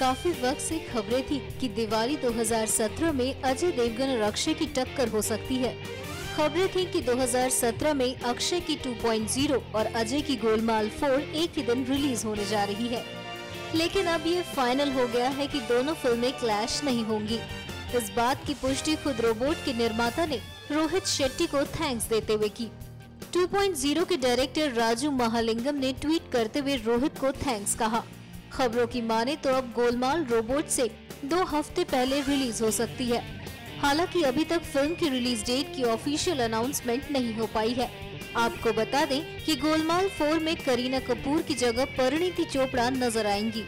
काफ़ी वक्त से खबरें थी कि दिवाली 2017 में अजय देवगन और अक्षय की टक्कर हो सकती है। खबरें थी कि 2017 में अक्षय की 2.0 और अजय की गोलमाल 4 एक ही दिन रिलीज़ होने जा रही है। लेकिन अब ये फाइनल हो गया है कि दोनों फ़िल्में क्लैश नहीं होंगी। इस बात की पुष्टि खुद रोबोट के निर्माता ने रोहित शेट्टी को थैंक्स देते हुए की। 2.0 के डायरेक्टर राजू महालिंगम ने ट्वीट करते हुए रोहित को थैंक्स कहा। खबरों की माने तो अब गोलमाल रोबोट से दो हफ़्ते पहले रिलीज़ हो सकती है। हालाँकि अभी तक फ़िल्म की रिलीज़ डेट की ऑफिशियल अनाउंसमेंट नहीं हो पाई है। आपको बता दें कि गोलमाल फोर में करीना कपूर की जगह परिणीति चोपड़ा नज़र आएँगी।